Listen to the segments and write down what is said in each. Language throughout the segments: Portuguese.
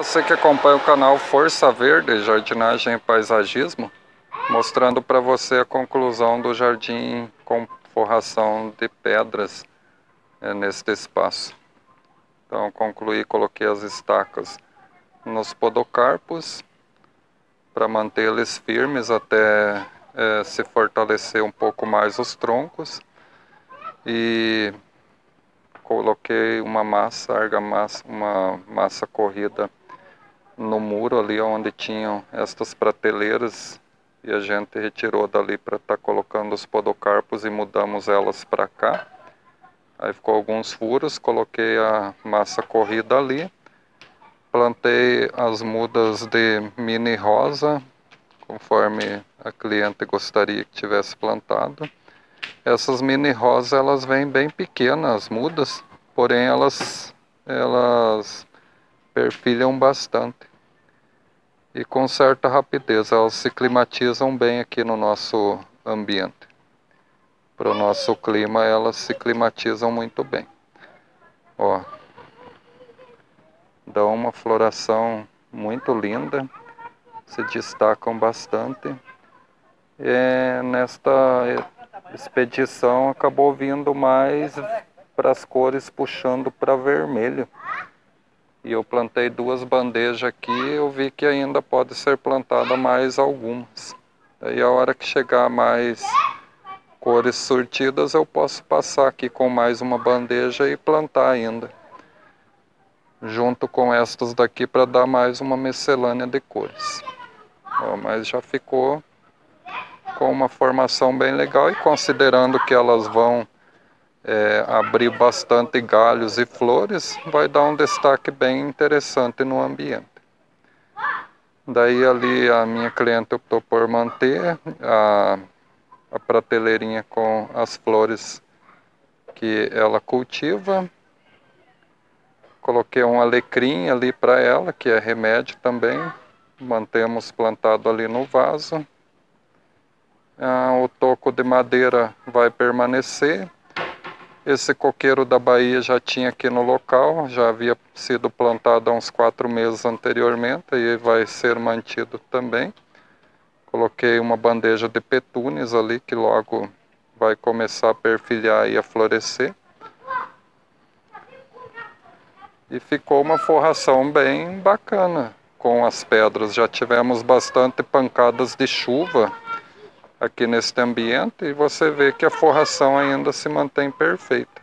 Você que acompanha o canal Força Verde, Jardinagem e Paisagismo, mostrando para você a conclusão do jardim com forração de pedras é, neste espaço. Então concluí, coloquei as estacas nos podocarpos para mantê-los firmes até é, se fortalecer um pouco mais os troncos e coloquei uma massa, argamassa, uma massa corrida no muro ali onde tinham estas prateleiras e a gente retirou dali para estar tá colocando os podocarpos e mudamos elas para cá. Aí ficou alguns furos, coloquei a massa corrida ali, plantei as mudas de mini rosa, conforme a cliente gostaria que tivesse plantado. Essas mini rosas elas vêm bem pequenas, mudas, porém elas, elas perfilham bastante. E com certa rapidez, elas se climatizam bem aqui no nosso ambiente. Para o nosso clima, elas se climatizam muito bem. Ó, dão uma floração muito linda, se destacam bastante. E nesta expedição acabou vindo mais para as cores puxando para vermelho. E eu plantei duas bandejas aqui, eu vi que ainda pode ser plantada mais algumas. Aí a hora que chegar mais cores surtidas, eu posso passar aqui com mais uma bandeja e plantar ainda. Junto com estas daqui para dar mais uma miscelânea de cores. Ó, mas já ficou com uma formação bem legal e considerando que elas vão é, abrir bastante galhos e flores, vai dar um destaque bem interessante no ambiente. Daí ali a minha cliente optou por manter a, a prateleirinha com as flores que ela cultiva. Coloquei um alecrim ali para ela, que é remédio também. Mantemos plantado ali no vaso. Ah, o toco de madeira vai permanecer. Esse coqueiro da Bahia já tinha aqui no local, já havia sido plantado há uns quatro meses anteriormente e vai ser mantido também. Coloquei uma bandeja de petúnias ali que logo vai começar a perfilhar e a florescer. E ficou uma forração bem bacana com as pedras. Já tivemos bastante pancadas de chuva aqui neste ambiente e você vê que a forração ainda se mantém perfeita.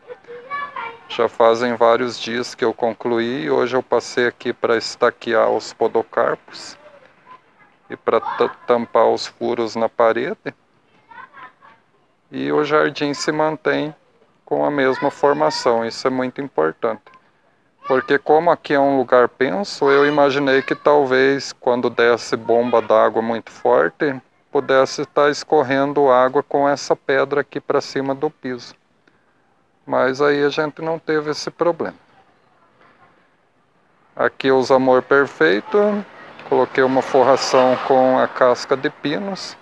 Já fazem vários dias que eu concluí e hoje eu passei aqui para estaquear os podocarpos e para tampar os furos na parede. E o jardim se mantém com a mesma formação, isso é muito importante. Porque como aqui é um lugar penso, eu imaginei que talvez quando desse bomba d'água muito forte, pudesse estar escorrendo água com essa pedra aqui para cima do piso. Mas aí a gente não teve esse problema. Aqui os amor perfeito, coloquei uma forração com a casca de pinos.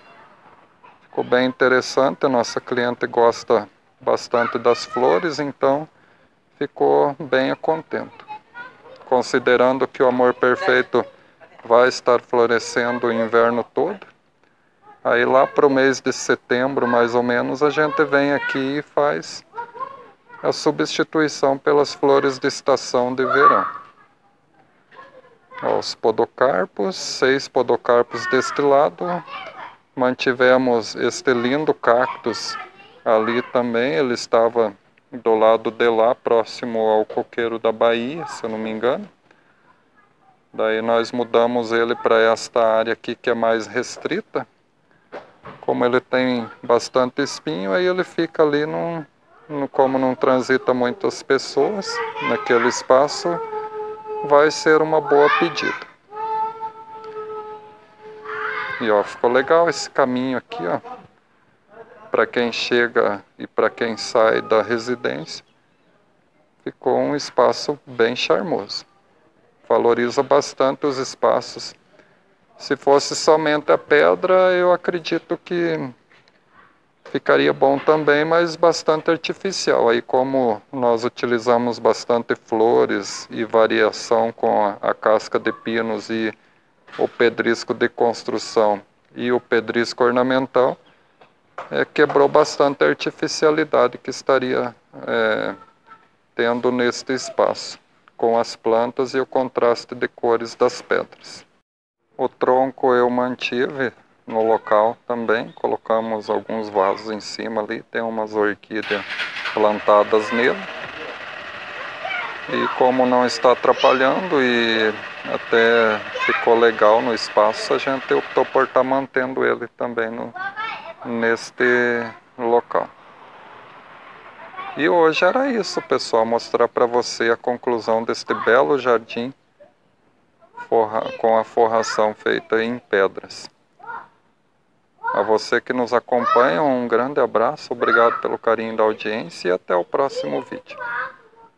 Ficou bem interessante, a nossa cliente gosta bastante das flores, então ficou bem a contento. Considerando que o amor perfeito vai estar florescendo o inverno todo, Aí lá para o mês de setembro, mais ou menos, a gente vem aqui e faz a substituição pelas flores de estação de verão. Ó, os podocarpos, seis podocarpos deste lado. Mantivemos este lindo cactus ali também, ele estava do lado de lá, próximo ao coqueiro da Bahia, se eu não me engano. Daí nós mudamos ele para esta área aqui que é mais restrita como ele tem bastante espinho, aí ele fica ali, num, no, como não transita muitas pessoas naquele espaço, vai ser uma boa pedida. E ó, ficou legal esse caminho aqui, ó. Para quem chega e para quem sai da residência, ficou um espaço bem charmoso. Valoriza bastante os espaços se fosse somente a pedra, eu acredito que ficaria bom também, mas bastante artificial. Aí como nós utilizamos bastante flores e variação com a, casca de pinos e o pedrisco de construção e o pedrisco ornamental, é, quebrou bastante a artificialidade que estaria é, tendo neste espaço, com as plantas e o contraste de cores das pedras. O tronco eu mantive no local também. Colocamos alguns vasos em cima ali, tem umas orquídeas plantadas nele. E como não está atrapalhando e até ficou legal no espaço, a gente optou por estar tá mantendo ele também no, neste local. E hoje era isso, pessoal, mostrar para você a conclusão deste belo jardim forra, com a forração feita em pedras. A você que nos acompanha, um grande abraço, obrigado pelo carinho da audiência e até o próximo vídeo.